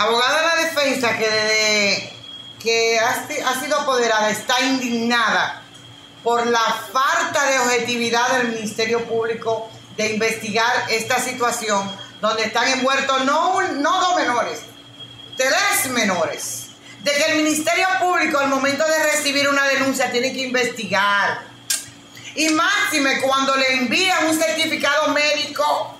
abogada de la defensa que que ha, ha sido apoderada está indignada por la falta de objetividad del Ministerio Público de investigar esta situación donde están envueltos no, no dos menores, tres menores. De que el Ministerio Público al momento de recibir una denuncia tiene que investigar. Y máxime cuando le envían un certificado médico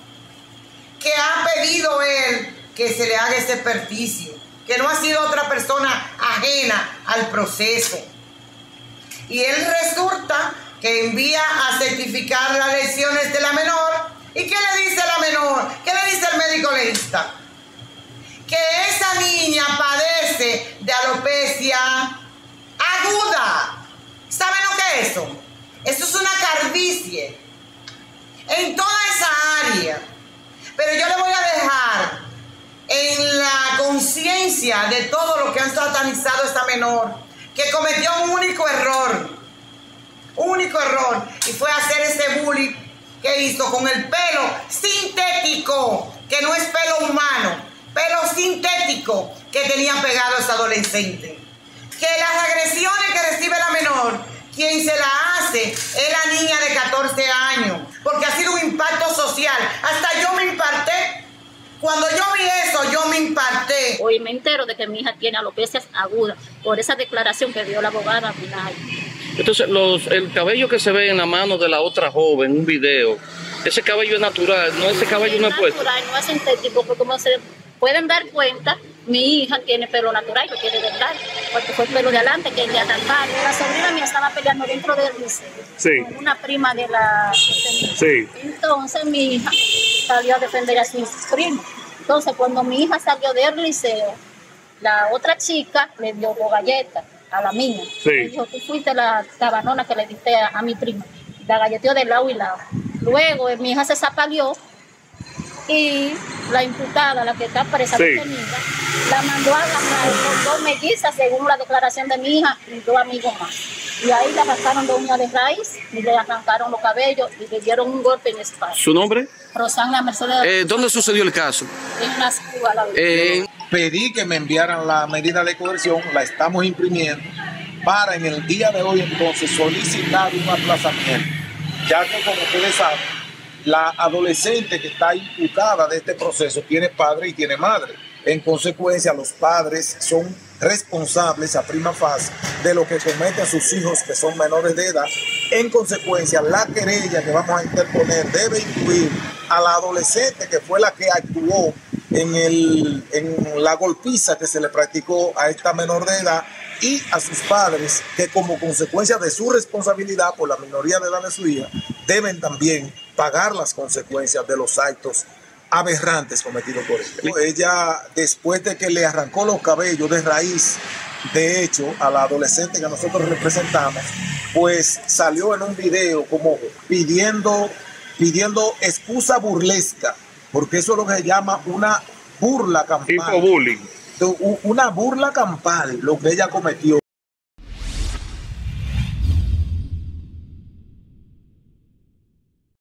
que ha pedido él que se le haga ese perticio, que no ha sido otra persona ajena al proceso. Y él resulta que envía a certificar las lesiones de la menor. ¿Y qué le dice la menor? ¿Qué le dice el médico legista? Que esa niña padece de alopecia aguda. ¿Saben lo que es eso? Eso es una cardicie en toda esa área. Pero yo le voy a dejar en la de todo lo que han satanizado a esta menor, que cometió un único error, único error, y fue hacer ese bullying que hizo con el pelo sintético, que no es pelo humano, pelo sintético que tenía pegado ese adolescente. Que las agresiones que recibe la menor, quien se la hace es la niña de 14 años, porque ha sido un impacto social. Hasta yo me imparté cuando yo vi eso, yo. Hoy me entero de que mi hija tiene alopecia aguda por esa declaración que dio la abogada final. Entonces, los, el cabello que se ve en la mano de la otra joven, un video, ese cabello es natural, no ese cabello no es puesto. natural, no es sintético, porque como se pueden dar cuenta, mi hija tiene pelo natural, que tiene verdad, porque fue el pelo de adelante que ella tapar. La sobrina mía estaba peleando dentro del liceo, Sí. con una prima de la... Sí. Entonces mi hija salió a defender a su primo. Entonces cuando mi hija salió del liceo, la otra chica le dio dos galletas a la mía. Sí. Le dijo, tú fuiste la cabanona que le diste a, a mi prima. La galleteó de lado y lado. Luego eh, mi hija se zapalió y la imputada, la que está presa Sí. detenida, la mandó a agarrar con dos mellizas según la declaración de mi hija y dos amigos más. Y ahí la arrancaron de uña de raíz y le arrancaron los cabellos y le dieron un golpe en la espalda. ¿Su nombre? Rosana Mercedes Eh, ¿Dónde sucedió el caso? en las Cuba, la Eh, pedí que me enviaran la medida de coerción, la estamos imprimiendo, para en el día de hoy entonces solicitar un aplazamiento, ya que como ustedes saben, la adolescente que está imputada de este proceso tiene padre y tiene madre. En consecuencia, los padres son responsables a prima fase de lo que cometen sus hijos que son menores de edad. En consecuencia, la querella que vamos a interponer debe incluir a la adolescente que fue la que actuó en, el, en la golpiza que se le practicó a esta menor de edad y a sus padres que como consecuencia de su responsabilidad por la minoría de edad de su hija deben también pagar las consecuencias de los actos aberrantes cometidos por ella. Ella, después de que le arrancó los cabellos de raíz, de hecho, a la adolescente que nosotros representamos, pues salió en un video como pidiendo, pidiendo excusa burlesca, porque eso es lo que se llama una burla campal. tipo bullying. Una burla campal lo que ella cometió